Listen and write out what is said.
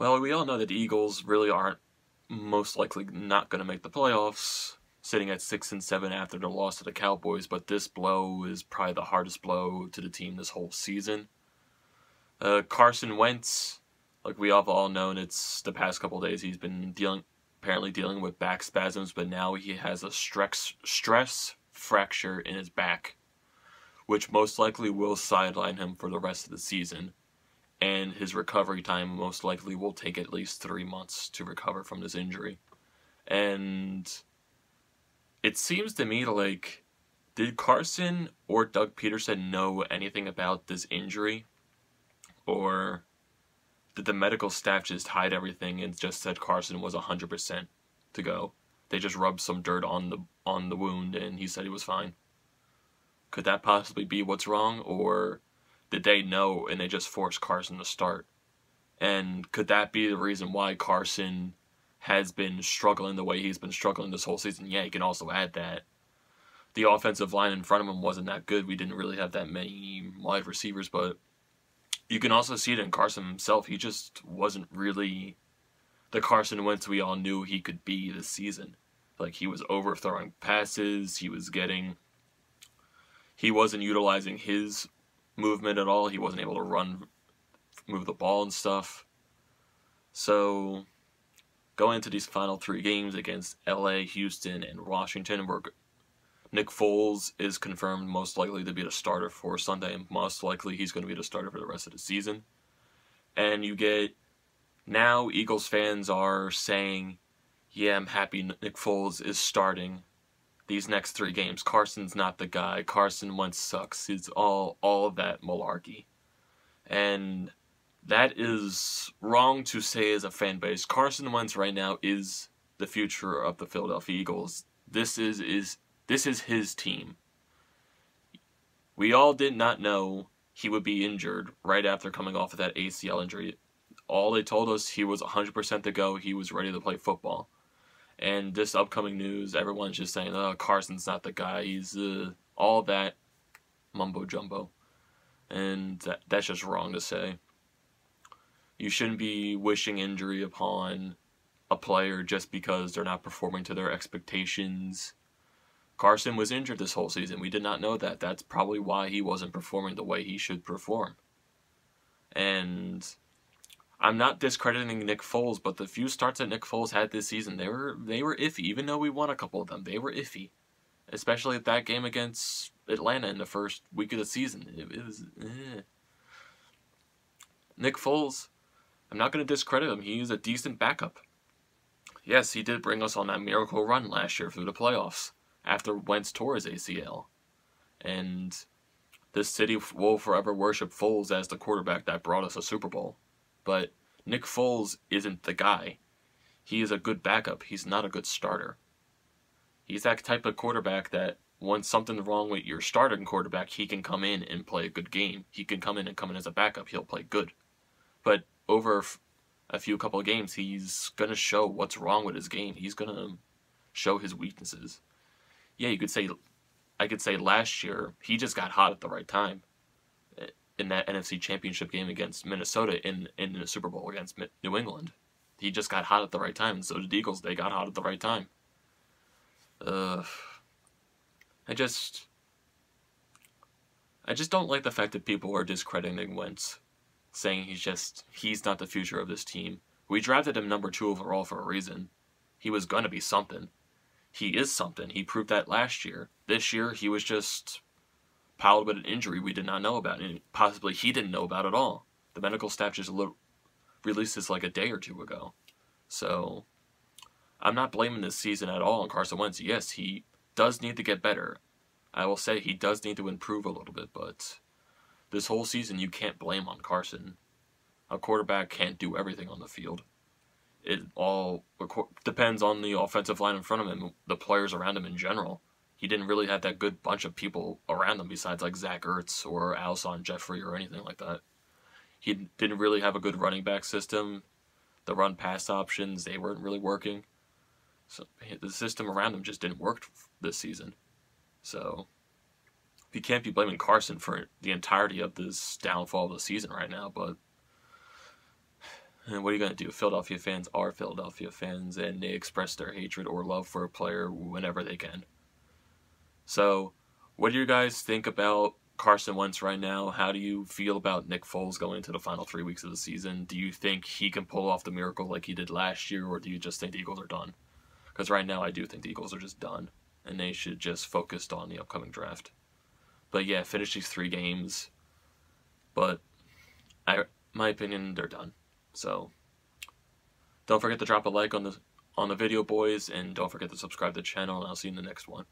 Well, we all know that the Eagles really aren't most likely not going to make the playoffs, sitting at 6 and 7 after the loss to the Cowboys, but this blow is probably the hardest blow to the team this whole season. Uh, Carson Wentz, like we have all known, it's the past couple days he's been dealing apparently dealing with back spasms, but now he has a stress stress fracture in his back, which most likely will sideline him for the rest of the season and his recovery time most likely will take at least three months to recover from this injury. And it seems to me like did Carson or Doug Pederson know anything about this injury? Or did the medical staff just hide everything and just said Carson was 100% to go? They just rubbed some dirt on the on the wound and he said he was fine. Could that possibly be what's wrong or did they know and they just forced Carson to start? And could that be the reason why Carson has been struggling the way he's been struggling this whole season? Yeah, you can also add that the offensive line in front of him wasn't that good. We didn't really have that many wide receivers, but you can also see it in Carson himself. He just wasn't really the Carson Wentz we all knew he could be this season. Like he was overthrowing passes, he was getting he wasn't utilizing his movement at all. He wasn't able to run, move the ball and stuff. So, going into these final three games against LA, Houston, and Washington, where Nick Foles is confirmed most likely to be the starter for Sunday, and most likely he's going to be the starter for the rest of the season. And you get now Eagles fans are saying, "Yeah, I'm happy Nick Foles is starting these next three games. Carson's not the guy. Carson Wentz sucks. It's all all of that malarkey. And that is wrong to say as a fan base. Carson Wentz right now is the future of the Philadelphia Eagles. This is is this is his team. We all did not know he would be injured right after coming off of that ACL injury. All they told us he was 100% to go. He was ready to play football. And this upcoming news, everyone's just saying, "Oh, Carson's not the guy. He's uh, all that mumbo jumbo," and that, that's just wrong to say. You shouldn't be wishing injury upon a player just because they're not performing to their expectations. Carson was injured this whole season. We did not know that. That's probably why he wasn't performing the way he should perform. And I'm not discrediting Nick Foles, but the few starts that Nick Foles had this season, they were they were iffy. Even though we won a couple of them, they were iffy. Especially at that game against Atlanta in the first week of the season, it, it was. Eh. Nick Foles, I'm not going to discredit him. He is a decent backup. Yes, he did bring us on that miracle run last year through the playoffs after Wentz tore his ACL, and this city will forever worship Foles as the quarterback that brought us a Super Bowl. But Nick Foles isn't the guy. He is a good backup. He's not a good starter. He's that type of quarterback that when something's wrong with your starting quarterback, he can come in and play a good game. He can come in and come in as a backup. He'll play good. But over a few couple of games, he's going to show what's wrong with his game. He's going to show his weaknesses. Yeah, you could say, I could say last year, he just got hot at the right time in that NFC Championship game against Minnesota in in the Super Bowl against New England. He just got hot at the right time, and so did Eagles. They got hot at the right time. Uh, I just, I just don't like the fact that people are discrediting Wentz, saying he's just he's not the future of this team. We drafted him number two overall for a reason. He was gonna be something. He is something. He proved that last year. This year, he was just piled with an injury we did not know about, and possibly he didn't know about at all. The medical staff just released this like a day or two ago. So, I'm not blaming this season at all on Carson Wentz. Yes, he does need to get better. I will say he does need to improve a little bit, but this whole season you can't blame on Carson. A quarterback can't do everything on the field. It all depends on the offensive line in front of him, the players around him in general he didn't really have that good bunch of people around him besides like Zach Ertz or Alshon Jeffery or anything like that. He didn't really have a good running back system. The run pass options, they weren't really working. So the system around him just didn't work this season. So you can't be blaming Carson for the entirety of this downfall of the season right now, but And what are you going to do? Philadelphia fans are Philadelphia fans, and they express their hatred or love for a player whenever they can. So, what do you guys think about Carson Wentz right now? How do you feel about Nick Foles going into the final three weeks of the season? Do you think he can pull off the miracle like he did last year, or do you just think the Eagles are done? Because right now, I do think the Eagles are just done, and they should just focus on the upcoming draft. But yeah, finish these three games. But I, my opinion, they're done. So don't forget to drop a like on the on the video, boys, and don't forget to subscribe to the channel, and I'll see you in the next one.